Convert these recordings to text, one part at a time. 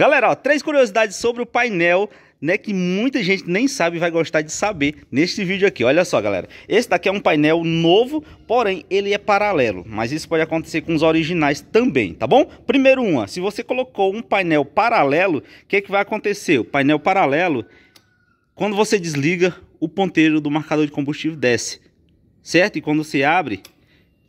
Galera, ó, três curiosidades sobre o painel né, que muita gente nem sabe e vai gostar de saber neste vídeo aqui. Olha só, galera. Esse daqui é um painel novo, porém ele é paralelo. Mas isso pode acontecer com os originais também, tá bom? Primeiro uma, se você colocou um painel paralelo, o que, que vai acontecer? O painel paralelo, quando você desliga, o ponteiro do marcador de combustível desce, certo? E quando você abre,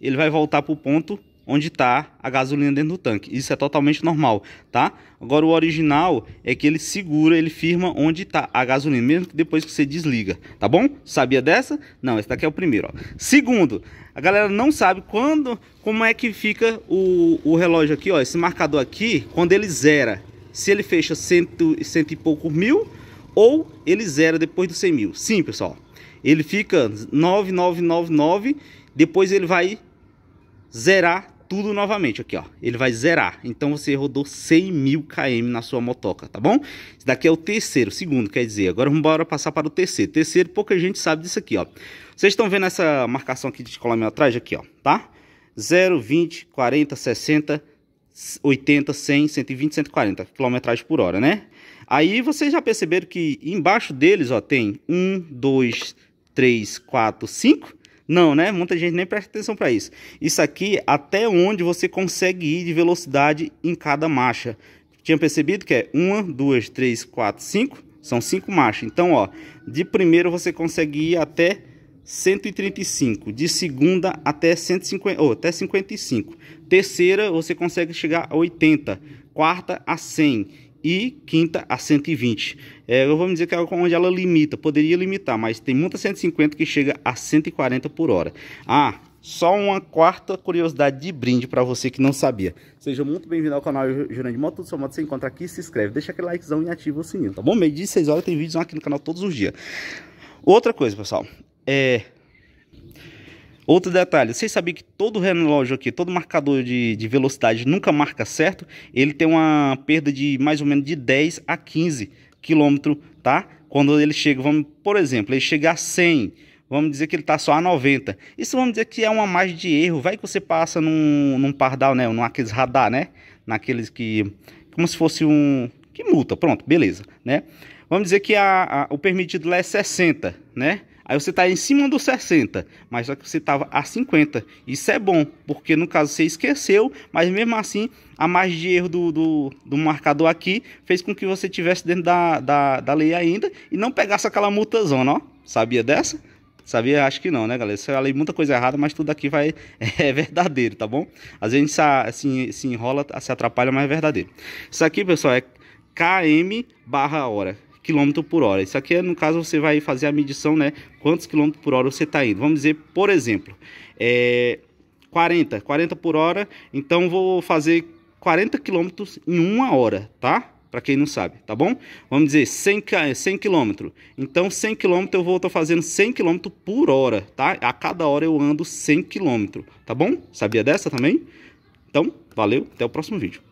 ele vai voltar para o ponto onde está a gasolina dentro do tanque. Isso é totalmente normal, tá? Agora o original é que ele segura, ele firma onde está a gasolina, mesmo que depois que você desliga, tá bom? Sabia dessa? Não, esse daqui é o primeiro, ó. Segundo, a galera não sabe quando, como é que fica o, o relógio aqui, ó, esse marcador aqui, quando ele zera. Se ele fecha cento, cento e pouco mil ou ele zera depois dos 100 mil. Sim, pessoal. Ele fica 9999, depois ele vai zerar tudo novamente aqui, ó. Ele vai zerar. Então você rodou 100 mil km na sua motoca, tá bom? Esse daqui é o terceiro, segundo, quer dizer. Agora vamos embora passar para o terceiro. Terceiro, pouca gente sabe disso aqui, ó. Vocês estão vendo essa marcação aqui de quilometragem aqui, ó, tá? 0, 20, 40, 60, 80, 100, 120, 140 quilometragem por hora, né? Aí vocês já perceberam que embaixo deles, ó, tem 1, 2, 3, 4, 5 não, né? Muita gente nem presta atenção para isso. Isso aqui até onde você consegue ir de velocidade em cada marcha. Tinha percebido que é 1, 2, 3, 4, 5? São 5 marchas. Então, ó, de primeiro você consegue ir até 135, de segunda até 150, oh, até 55. Terceira você consegue chegar a 80, quarta a 100 e quinta a 120. É, eu vou dizer que é onde ela limita, poderia limitar, mas tem muita 150 que chega a 140 por hora. Ah, só uma quarta curiosidade de brinde para você que não sabia. Seja muito bem-vindo ao canal Jurandir Moto, sua moto você encontra aqui, se inscreve, deixa aquele likezão e ativa o sininho, tá bom? Meio dia 6 horas tem vídeos aqui no canal todos os dias. Outra coisa, pessoal, é Outro detalhe, vocês sabiam que todo relógio aqui, todo marcador de, de, velocidade nunca marca certo? Ele tem uma perda de mais ou menos de 10 a 15 km, tá? Quando ele chega, vamos, por exemplo, ele chega a 100, vamos dizer que ele está só a 90. Isso vamos dizer que é uma margem de erro, vai que você passa num, num pardal, né? Num aqueles radar, né? Naqueles que, como se fosse um, que multa, pronto, beleza, né? Vamos dizer que a, a, o permitido lá é 60, né? Aí você está em cima do 60, mas só que você estava a 50. Isso é bom, porque no caso você esqueceu, mas mesmo assim a margem de erro do, do, do marcador aqui fez com que você tivesse dentro da, da, da lei ainda e não pegasse aquela multazona, ó. Sabia dessa? Sabia? Acho que não, né, galera? Você falei muita coisa errada, mas tudo aqui vai é verdadeiro, tá bom? Às vezes a gente se, se enrola, se atrapalha, mas é verdadeiro. Isso aqui, pessoal, é km barra hora km por hora. Isso aqui, é, no caso, você vai fazer a medição, né? Quantos km por hora você está indo. Vamos dizer, por exemplo, é 40, 40 por hora. Então, vou fazer 40 km em uma hora, tá? Para quem não sabe, tá bom? Vamos dizer 100, 100 km. Então, 100 km eu vou estar fazendo 100 km por hora, tá? A cada hora eu ando 100 km, tá bom? Sabia dessa também? Então, valeu, até o próximo vídeo.